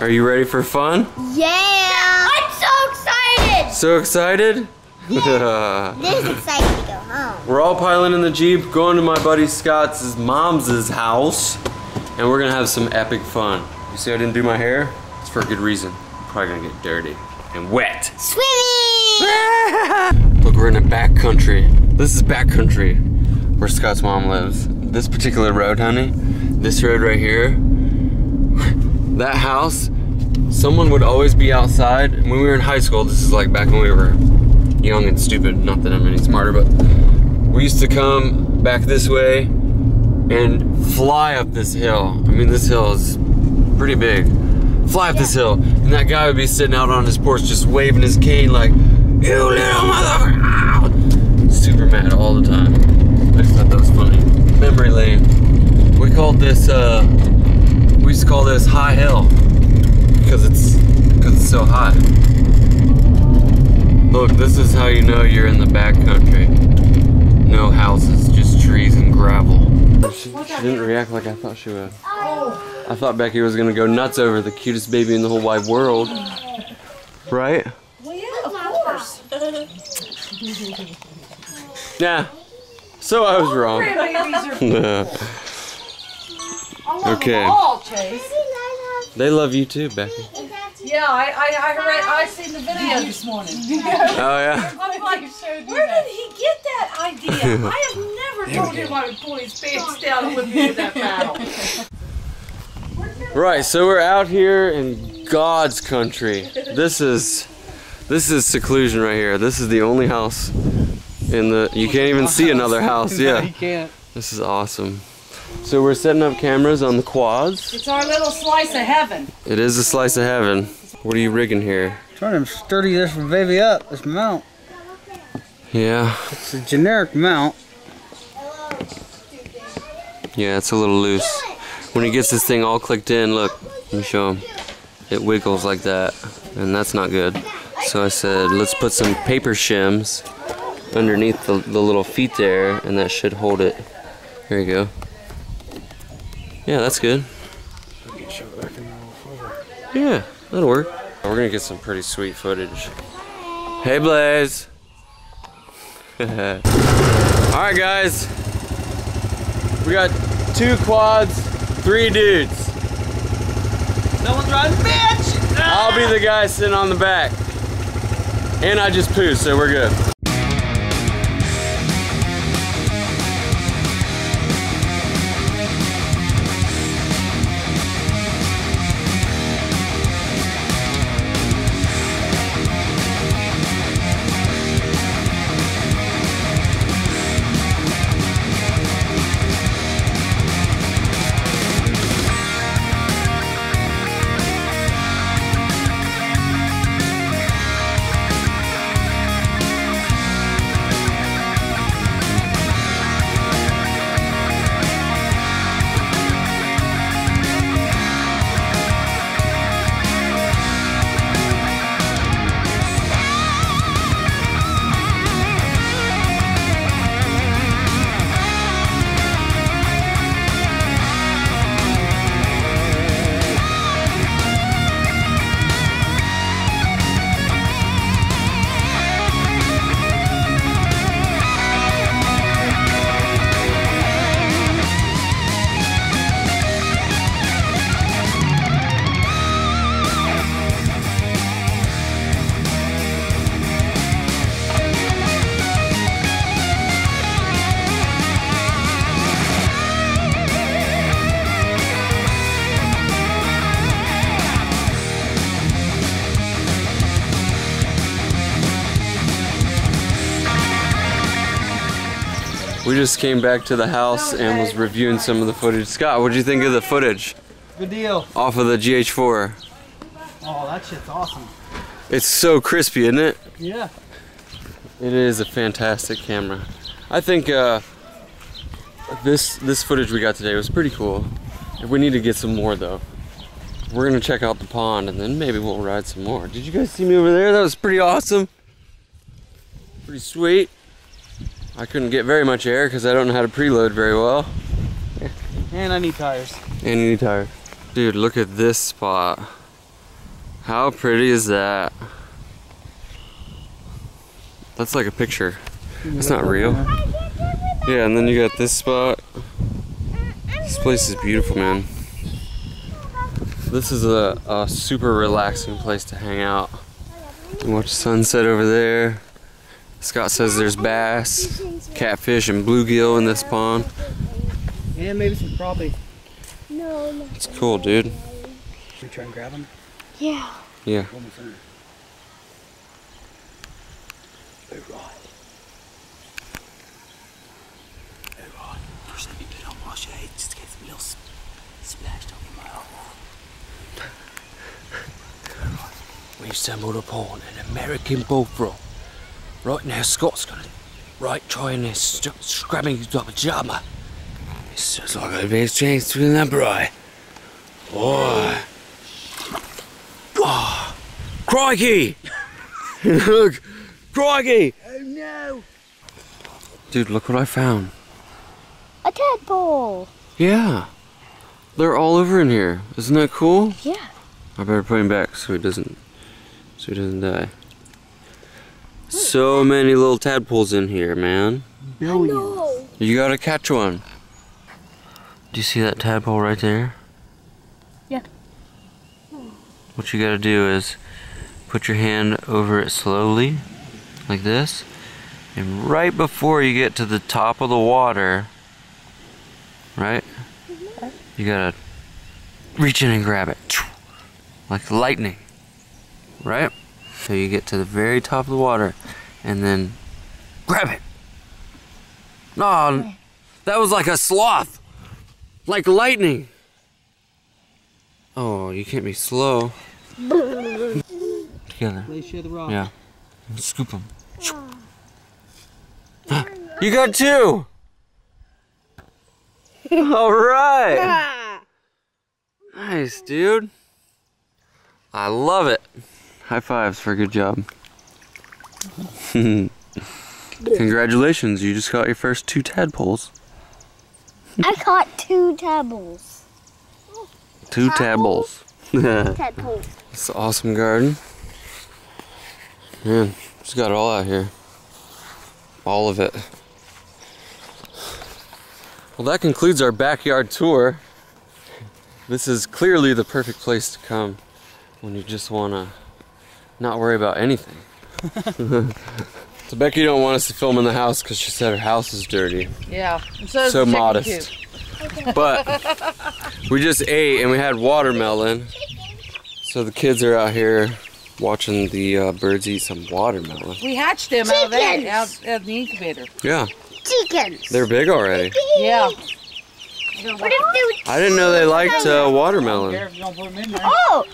Are you ready for fun? Yeah! I'm so excited! So excited? Yeah. This is excited to go home. We're all piling in the Jeep, going to my buddy Scott's mom's house, and we're gonna have some epic fun. You see I didn't do my hair? It's for a good reason. I'm probably gonna get dirty and wet. Swimming! Look, we're in a back country. This is back country where Scott's mom lives. This particular road, honey, this road right here, that house, someone would always be outside. When we were in high school, this is like back when we were young and stupid, not that I'm any smarter, but we used to come back this way and fly up this hill. I mean, this hill is pretty big. Fly up this hill, and that guy would be sitting out on his porch just waving his cane like, you little motherfucker! Super mad all the time. I just thought that was funny. Memory lane. We called this, uh, we used to call this High Hill because it's, because it's so high. Look, this is how you know you're in the back country. No houses, just trees and gravel. She, she didn't react like I thought she would. Oh. I thought Becky was gonna go nuts over the cutest baby in the whole wide world. Right? Well, yeah, of course. Yeah. So I was wrong. Okay. them all, Chase. they love you too, Becky. Yeah, I I I read I seen the video this morning. Oh yeah. I'm like, where did he get that idea? I have never told him I would pull his pants down with me in that battle. Right, so we're out here in God's country. This is this is seclusion right here. This is the only house in the you can't even see another house. Yeah. you can't. This is awesome. So we're setting up cameras on the quads. It's our little slice of heaven. It is a slice of heaven. What are you rigging here? Trying to sturdy this baby up, this mount. Yeah. It's a generic mount. Yeah, it's a little loose. When he gets this thing all clicked in, look, let me show him. It wiggles like that, and that's not good. So I said, let's put some paper shims underneath the, the little feet there, and that should hold it. Here you go. Yeah, that's good. Yeah, that'll work. We're gonna get some pretty sweet footage. Hey, Blaze. All right, guys. We got two quads, three dudes. Someone's riding, bitch! I'll be the guy sitting on the back. And I just pooed, so we're good. We just came back to the house and was reviewing some of the footage. Scott, what did you think of the footage Good deal. off of the GH4? Oh, that shit's awesome. It's so crispy, isn't it? Yeah. It is a fantastic camera. I think uh, this this footage we got today was pretty cool. If we need to get some more though. We're gonna check out the pond and then maybe we'll ride some more. Did you guys see me over there? That was pretty awesome. Pretty sweet. I couldn't get very much air because I don't know how to preload very well. And I need tires. And you need tires. Dude, look at this spot. How pretty is that? That's like a picture. It's not real. Yeah, and then you got this spot. This place is beautiful, man. This is a, a super relaxing place to hang out and watch the sunset over there. Scott says there's bass, catfish, and bluegill in this pond. And maybe some crappie. No, no. It's cool, dude. We try and grab them. Yeah. Yeah. Almost in. Alright. Alright. First let me put on wash your head just to get some little splashed on your mouth. We stumbled upon an American bullfrog. Right now, Scott's gonna right trying this st- scrubbing his pajama. It's just like a big change to the number eye. Boy. Oh, crikey! look, crikey! Oh no! Dude, look what I found. A tadpole. Yeah. They're all over in here. Isn't that cool? Yeah. I better put him back so he doesn't so he doesn't die. So many little tadpoles in here, man. No. You gotta catch one. Do you see that tadpole right there? Yeah. What you gotta do is put your hand over it slowly, like this, and right before you get to the top of the water, right? You gotta reach in and grab it, like lightning, right? So you get to the very top of the water, and then grab it. No, that was like a sloth, like lightning. Oh, you can't be slow. Together. They share the rock. Yeah. Scoop them. You got two! Alright! Nice, dude. I love it. High fives for a good job. Congratulations, you just caught your first two tadpoles. I caught two tadpoles. Two tadpoles. Tadpoles. It's an awesome garden. Man, just got it all out here. All of it. Well, that concludes our backyard tour. This is clearly the perfect place to come when you just want to not worry about anything. so Becky don't want us to film in the house because she said her house is dirty. Yeah. So, So modest. coop. But we just ate and we had watermelon. So the kids are out here watching the uh, birds eat some watermelon. We hatched them out of there, Chickens. out of the incubator. Yeah, Chickens. they're big already. Yeah. What if they I didn't know they liked uh, watermelon. If you don't put them in there. Oh!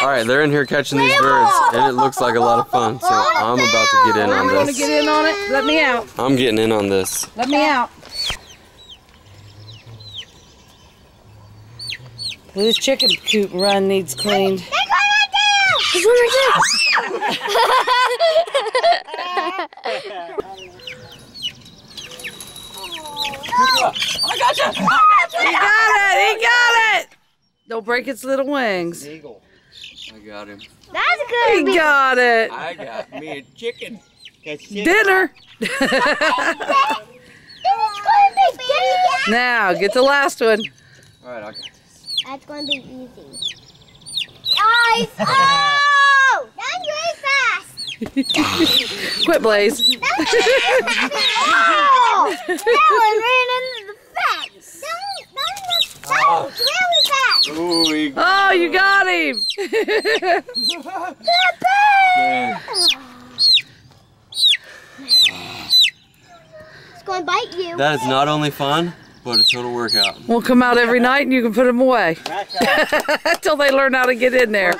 All right, they're in here catching these birds, and it looks like a lot of fun. So I'm about to get in on You want to this. get in on it? Let me out. I'm getting in on this. Let me out. This chicken coop run needs cleaned. They're going right down! There's one right He got it! He got it! Don't break its little wings. Eagle. I got him. there! That's good. He got it. I got me a chicken. Dinner. It's going to be big. Now, get the last one. All right, I got That's going to be easy. Guys! Oh! That's really fast. Quit, Blaze. Oh! That one ran into the fence. That one, that one, that one's really fast. Ooh, he Oh, you got him. It's going to bite you. That is not only fun, but a total workout. We'll come out every night and you can put them away until they learn how to get in there.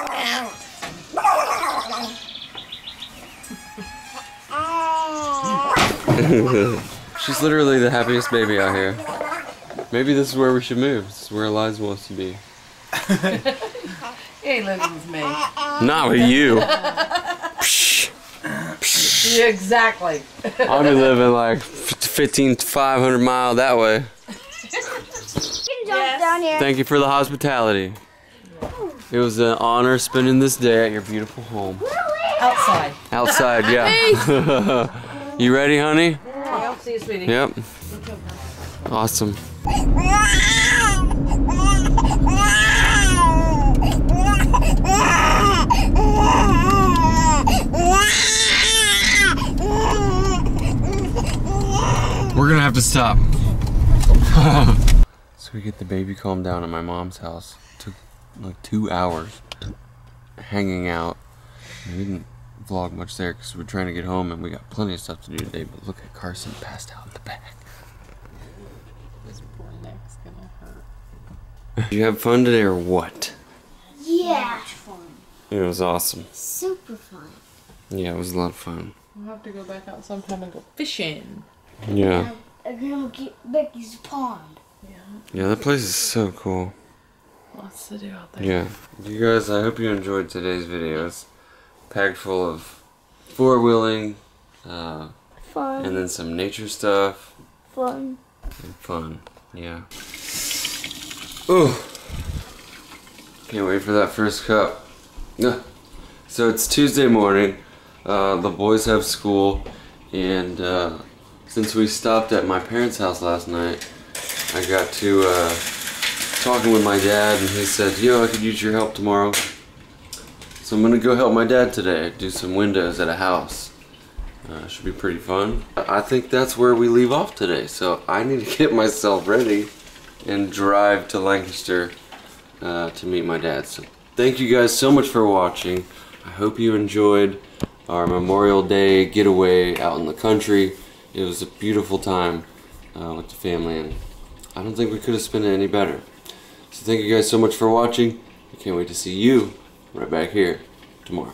She's literally the happiest baby out here. Maybe this is where we should move. This is where Eliza wants to be. He ain't living with me. Not with you. Psh. He Yeah, exactly. I'll be living like 15 to 500 mile that way. You can jump Yes. down here. Thank you for the hospitality. It was an honor spending this day at your beautiful home. Outside. Outside, yeah. you ready, honey? I'll see you, sweetie. Yep. Awesome. We're gonna have to stop. so we get the baby calmed down at my mom's house. Took like two hours hanging out. We didn't vlog much there because we're trying to get home and we got plenty of stuff to do today. But look at Carson passed out in the back. Did you have fun today or what? Yeah. It was awesome. Super fun. Yeah, it was a lot of fun. We'll have to go back out sometime and go fishing. Yeah. I'm gonna get Becky's pond. Yeah. Yeah, that place is so cool. Lots to do out there. Yeah. You guys, I hope you enjoyed today's video. It's packed full of four wheeling, uh, Fun. and then some nature stuff Fun. and fun. Yeah. Ooh. Can't wait for that first cup. Ugh. So it's Tuesday morning. Uh, the boys have school, and uh, since we stopped at my parents' house last night, I got to uh, talking with my dad, and he said, "Yo, I could use your help tomorrow." So I'm gonna go help my dad today, do some windows at a house. Uh, should be pretty fun. I think that's where we leave off today. So I need to get myself ready and drive to Lancaster uh, to meet my dad. So thank you guys so much for watching. I hope you enjoyed our Memorial Day getaway out in the country. It was a beautiful time uh, with the family, and I don't think we could have spent it any better. So thank you guys so much for watching. I can't wait to see you right back here tomorrow.